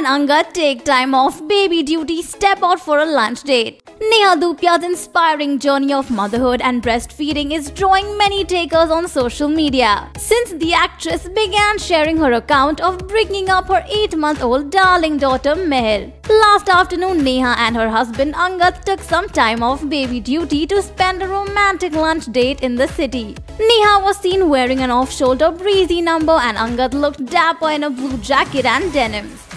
and Angad take time off baby duty, step out for a lunch date. Neha Dhupia's inspiring journey of motherhood and breastfeeding is drawing many takers on social media. Since the actress began sharing her account of bringing up her 8-month-old darling daughter Mehr. Last afternoon, Neha and her husband Angad took some time off baby duty to spend a romantic lunch date in the city. Neha was seen wearing an off-shoulder breezy number and Angad looked dapper in a blue jacket and denims.